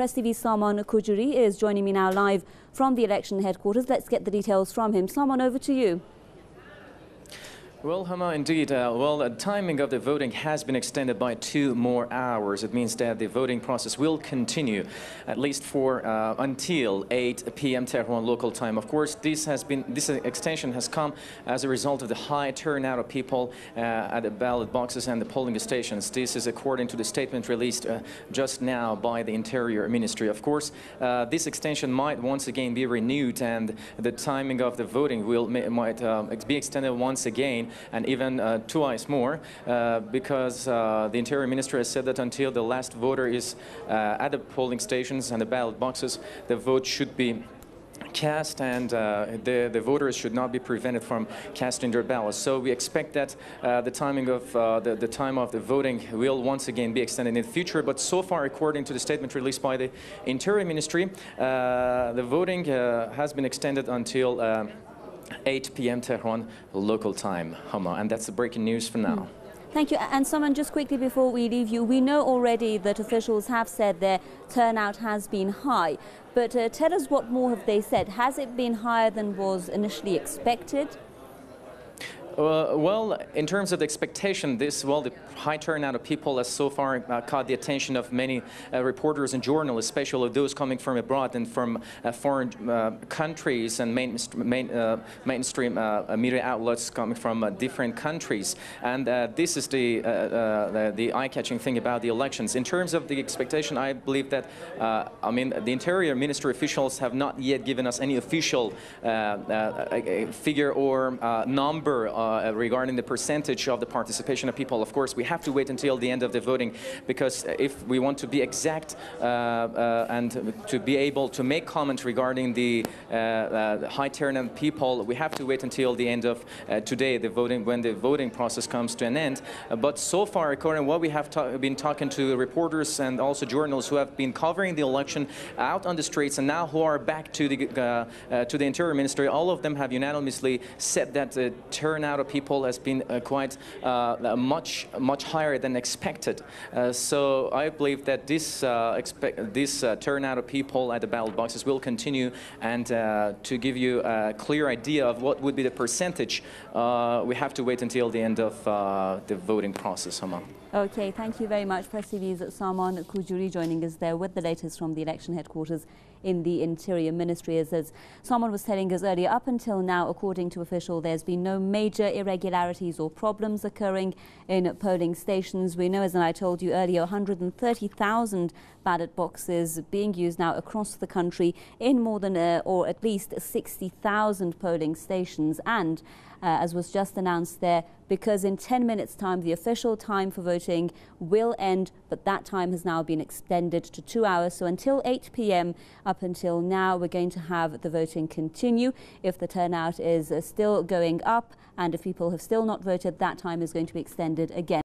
Press TV's Saman Kojouri is joining me now live from the election headquarters. Let's get the details from him. Saman, over to you. Well, Hama, indeed. Uh, well, the timing of the voting has been extended by two more hours. It means that the voting process will continue at least for uh, until 8 p.m. Tehran local time. Of course, this has been this extension has come as a result of the high turnout of people uh, at the ballot boxes and the polling stations. This is according to the statement released uh, just now by the Interior Ministry. Of course, uh, this extension might once again be renewed, and the timing of the voting will might uh, be extended once again and even uh, twice more uh, because uh, the Interior Ministry has said that until the last voter is at the polling stations and the ballot boxes, the vote should be cast and uh, the, the voters should not be prevented from casting their ballots. So we expect that uh, the timing of uh, the, the time of the voting will once again be extended in the future. But so far, according to the statement released by the Interior Ministry, the voting has been extended until 8 p.m. Tehran local time, Hama. And that's the breaking news for now. Thank you. And Saman, just quickly before we leave you, we know already that officials have said their turnout has been high. But uh, tell us what more have they said? Has it been higher than was initially expected? Uh, well, in terms of the expectation, this, well, the high turnout of people has so far uh, caught the attention of many uh, reporters and journalists, especially those coming from abroad and from uh, foreign uh, countries and main, main, uh, mainstream media outlets coming from different countries. And this is the, the, the eye-catching thing about the elections. In terms of the expectation, I believe that, I mean, the Interior Ministry officials have not yet given us any official figure or number uh, regarding the percentage of the participation of people. Of course, we have to wait until the end of the voting because if we want to be exact uh, uh, and to be able to make comments regarding the high turnout of people, we have to wait until the end of today, the voting, when the voting process comes to an end. but so far, according to what we have ta been talking to reporters and also journalists who have been covering the election out on the streets and now who are back to the to the Interior Ministry, all of them have unanimously said that the turnout of people has been uh, quite uh, much much higher than expected. Uh, so I believe that this expect this turnout of people at the ballot boxes will continue, and to give you a clear idea of what would be the percentage, we have to wait until the end of the voting process, Hama. Okay, thank you very much. Press TV's Saman Kojouri joining us there with the latest from the election headquarters in the Interior Ministry. As, as someone was telling us earlier, up until now, according to official, there's been no major irregularities or problems occurring in polling stations. We know, as I told you earlier, 130,000 ballot boxes being used now across the country in more than, uh, or at least 60,000 polling stations. And as was just announced there, because in 10 minutes' time, the official time for voting will end, but that time has now been extended to two hours. So until 8 p.m. up until now, we're going to have the voting continue. If the turnout is uh, still going up and if people have still not voted, that time is going to be extended again.